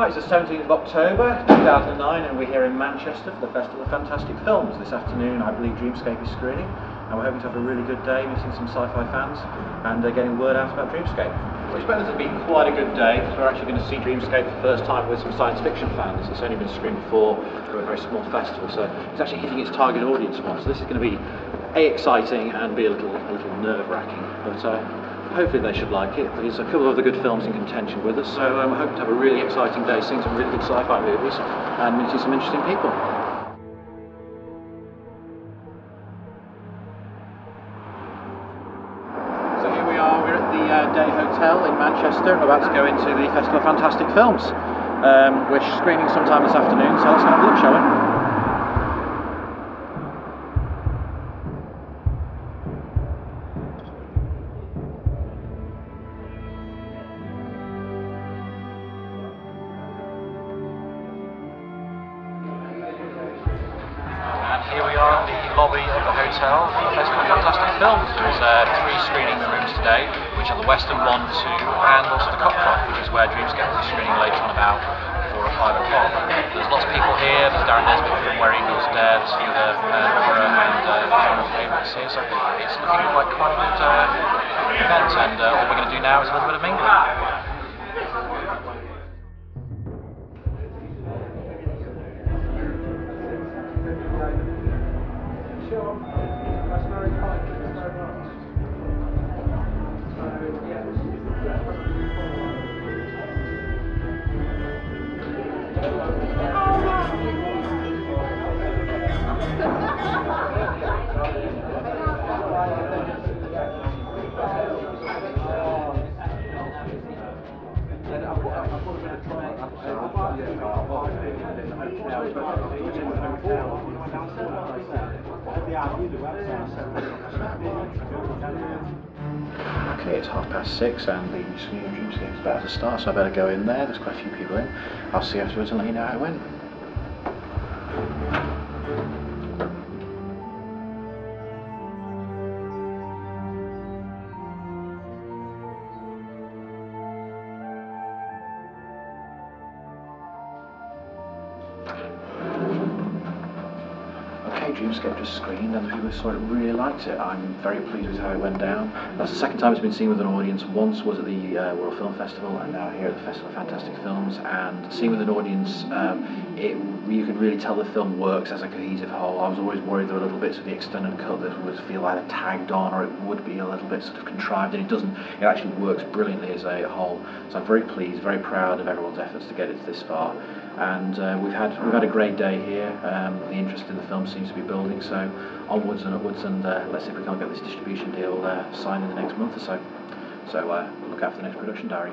It's the 17th of October 2009 and we're here in Manchester for the Festival of Fantastic Films. This afternoon I believe Dreamscape is screening and we're hoping to have a really good day meeting some sci-fi fans and uh, getting word out about Dreamscape. We expect this to be quite a good day because we're actually going to see Dreamscape for the first time with some science fiction fans. It's only been screened before through a very small festival so it's actually hitting its target audience once. So this is going to be A, exciting and B, a little, a little nerve-wracking. But uh, hopefully they should like it. There's a couple of other good films in contention with us, so I'm um, hoping to have a really exciting day, seeing some really good sci-fi movies and meeting some interesting people. So here we are, we're at the uh, Day Hotel in Manchester, we're about to go into the Festival of Fantastic Films. Um, we're screening sometime this afternoon, so let's have a look, shall we? Lobby of the hotel the Festival of Fantastic Films. There's uh, three screening rooms today, which are the Western one, two, and also the Cockcroft, which is where Dreamscape will be screening later on about four or five o'clock. There's lots of people here. There's Derren Nesbitt from Where Eagles Dare, there's other uh, and uh, genre favourites here, so it's looking like quite a good uh, event. And uh, all we're going to do now is a little bit of mingling. Yeah, I'll do the website. It's half past six and the screening Dreamscape is about to start, so I better go in there. There's quite a few people in. I'll see you afterwards and let you know how it went. Dreamscape just screened and the people who saw it really liked it. I'm very pleased with how it went down. That's the second time it's been seen with an audience. Once was at the uh, World Film Festival and now here at the Festival of Fantastic Films. And seeing with an audience, um, it, you can really tell the film works as a cohesive whole. I was always worried there were little bits of the extended cut that would feel either tagged on or it would be a little bit sort of contrived and it doesn't. It actually works brilliantly as a whole. So I'm very pleased, very proud of everyone's efforts to get it this far and uh, we've had we've had a great day here. Um, the interest in the film seems to be building, so onwards and upwards, and uh, let's see if we can't get this distribution deal uh, signed in the next month or so. So uh, look out for the next production diary.